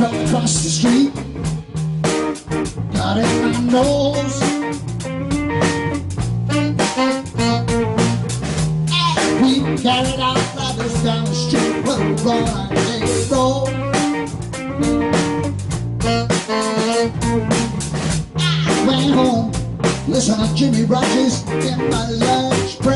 across the street. Got in my nose. We carried our brothers down the street with a run and roll. Went home, listen to Jimmy Rogers in my lunch break.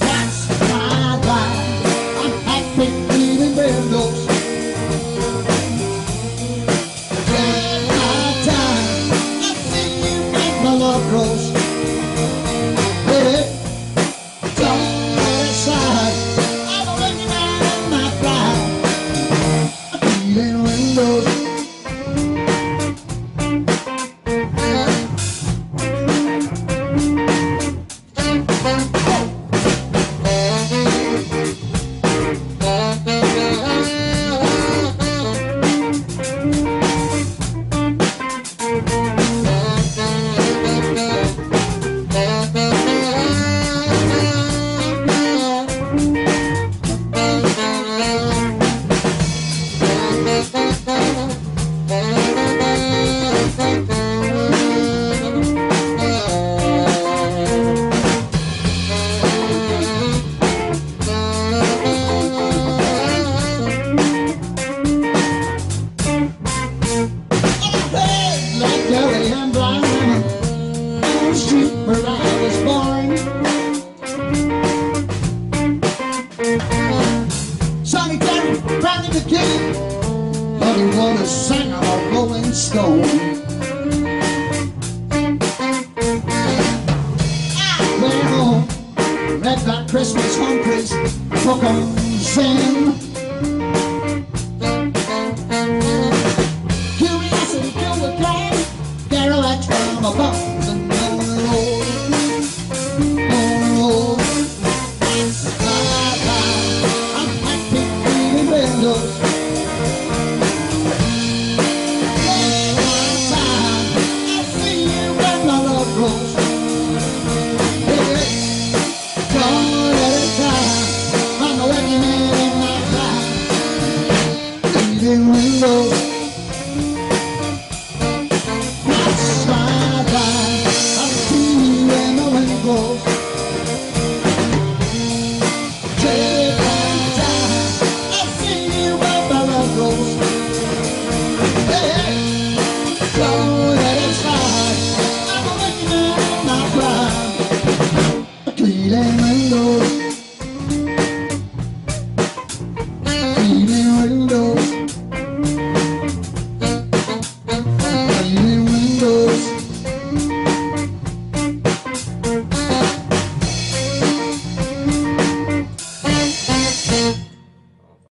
That's my life. I'm happy cleaning windows. Cleaning but he was a singer of Rolling Stone. Home, read that Christmas took 'em sin.